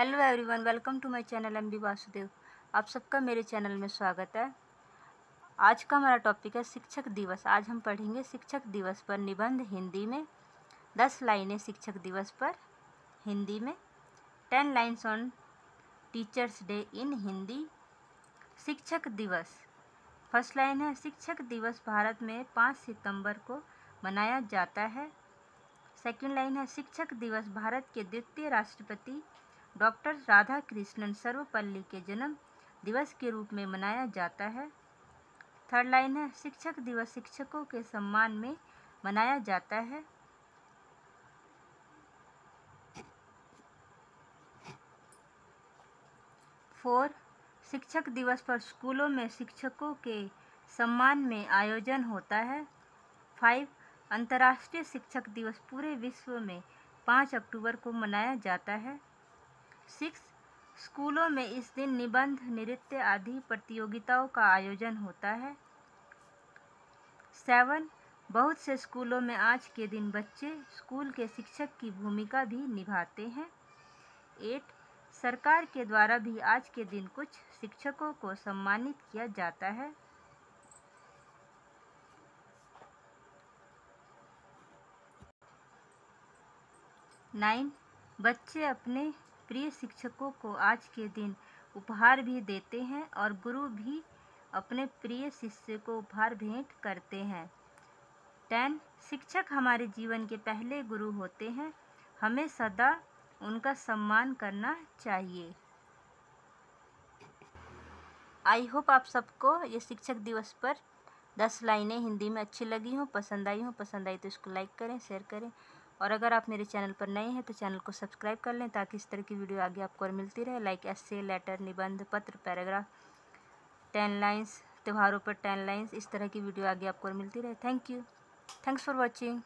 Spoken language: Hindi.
Hello everyone, welcome to my channel M B Vasudev. आप सबका मेरे चैनल में स्वागत है। आज का हमारा टॉपिक है शिक्षक दिवस। आज हम पढ़ेंगे शिक्षक दिवस पर निबंध हिंदी में। दस लाइनें शिक्षक दिवस पर हिंदी में। Ten lines on teachers day in Hindi. शिक्षक दिवस। फ़र्स्ट लाइन है, शिक्षक दिवस भारत में पाँच सितंबर को मनाया जाता है। सेकेंड लाइन है, शिक्षक दिवस भारत के द्वितीय राष्ट्रपति डॉक्टर राधा कृष्णन सर्वपल्ली के जन्म दिवस के रूप में मनाया जाता है। थर्ड लाइन है, शिक्षक दिवस शिक्षकों के सम्मान में मनाया जाता है। फोर, शिक्षक दिवस पर स्कूलों में शिक्षकों के सम्मान में आयोजन होता है। फाइव, अंतर्राष्ट्रीय शिक्षक दिवस पूरे विश्व में पाँच अक्टूबर को मनाया जाता है। सिक्स स्कूलों में इस दिन निबंध, नृत्य आदि प्रतियोगिताओं का आयोजन होता है। सेवन बहुत से स्कूलों में आज के दिन बच्चे स्कूल के शिक्षक की भूमिका भी निभाते हैं। एट सरकार के द्वारा भी आज के दिन कुछ शिक्षकों को सम्मानित किया जाता है। नाइन बच्चे अपने प्रिय शिक्षकों को आज के दिन उपहार भी देते हैं और गुरु भी अपने प्रिय शिष्य को उपहार भेंट करते हैं। टेन, शिक्षक हमारे जीवन के पहले गुरु होते हैं। हमें सदा उनका सम्मान करना चाहिए। आई होप आप सबको ये शिक्षक दिवस पर दस लाइनें हिंदी में अच्छी लगी हों, पसंद आई हों, पसंद आई तो इसको लाइक करें, शेयर करें। और अगर आप मेरे चैनल पर नए हैं तो चैनल को सब्सक्राइब कर लें ताकि इस तरह की वीडियो आगे आपको और मिलती रहे। लाइक ऐसे लेटर, निबंध, पत्र, पैराग्राफ, टेन लाइन्स त्यौहारों पर टेन लाइन्स इस तरह की वीडियो आगे आपको और मिलती रहे। Thank you. Thanks for watching.